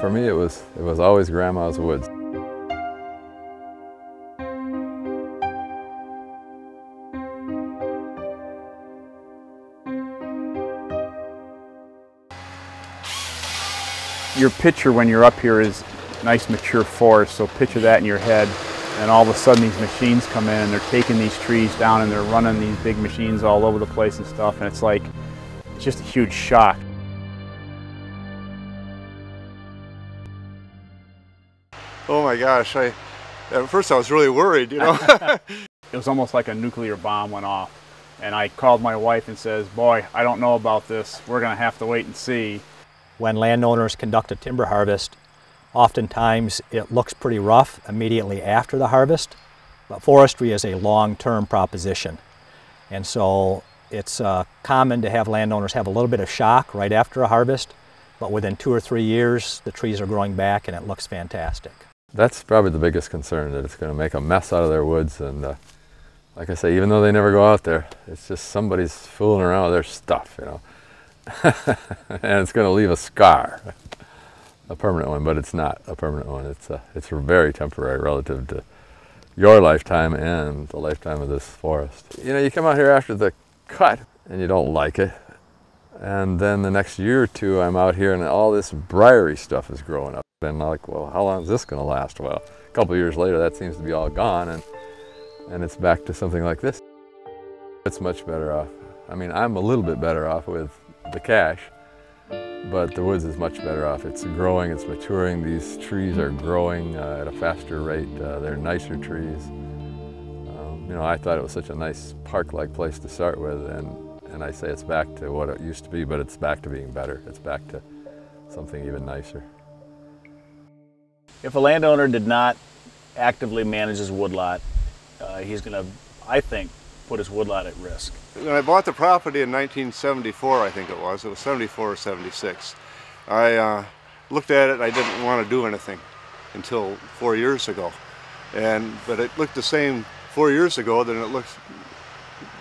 For me, it was, it was always Grandma's woods. Your picture when you're up here is nice mature forest, so picture that in your head. And all of a sudden these machines come in and they're taking these trees down and they're running these big machines all over the place and stuff. And it's like, just a huge shock. Oh my gosh, I, at first I was really worried, you know. it was almost like a nuclear bomb went off. And I called my wife and says, boy, I don't know about this. We're gonna have to wait and see. When landowners conduct a timber harvest, oftentimes it looks pretty rough immediately after the harvest, but forestry is a long-term proposition. And so it's uh, common to have landowners have a little bit of shock right after a harvest, but within two or three years, the trees are growing back and it looks fantastic. That's probably the biggest concern, that it's going to make a mess out of their woods. And uh, like I say, even though they never go out there, it's just somebody's fooling around with their stuff, you know. and it's going to leave a scar, a permanent one, but it's not a permanent one. It's, a, it's very temporary relative to your lifetime and the lifetime of this forest. You know, you come out here after the cut and you don't like it. And then the next year or two, I'm out here and all this briary stuff is growing up. And like, well, how long is this going to last? Well, a couple years later, that seems to be all gone, and, and it's back to something like this. It's much better off. I mean, I'm a little bit better off with the cash, but the woods is much better off. It's growing, it's maturing. These trees are growing uh, at a faster rate. Uh, they're nicer trees. Um, you know, I thought it was such a nice park-like place to start with, and, and I say it's back to what it used to be, but it's back to being better. It's back to something even nicer. If a landowner did not actively manage his woodlot, uh, he's going to, I think, put his woodlot at risk. When I bought the property in 1974, I think it was, it was 74 or 76, I uh, looked at it and I didn't want to do anything until four years ago. And, but it looked the same four years ago than it looked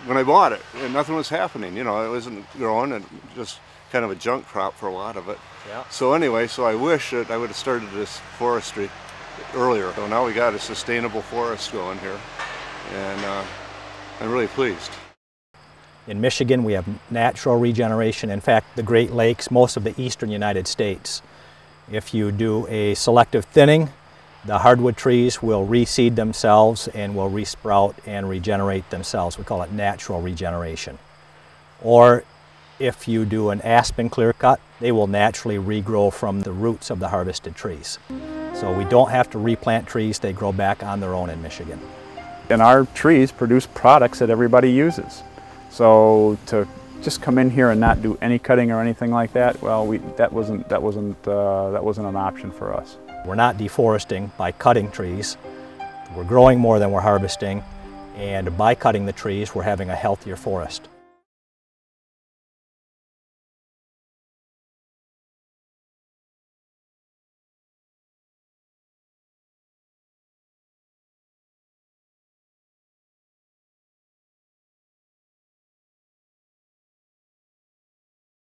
when I bought it. And nothing was happening, you know, it wasn't growing and just kind of a junk crop for a lot of it. Yeah. So anyway, so I wish that I would have started this forestry earlier. So now we got a sustainable forest going here. And uh, I'm really pleased. In Michigan, we have natural regeneration. In fact, the Great Lakes, most of the eastern United States. If you do a selective thinning, the hardwood trees will reseed themselves and will resprout and regenerate themselves. We call it natural regeneration. Or if you do an aspen clear cut, they will naturally regrow from the roots of the harvested trees. So we don't have to replant trees, they grow back on their own in Michigan. And our trees produce products that everybody uses. So to just come in here and not do any cutting or anything like that, well, we, that wasn't, that, wasn't, uh, that wasn't an option for us. We're not deforesting by cutting trees. We're growing more than we're harvesting. And by cutting the trees, we're having a healthier forest.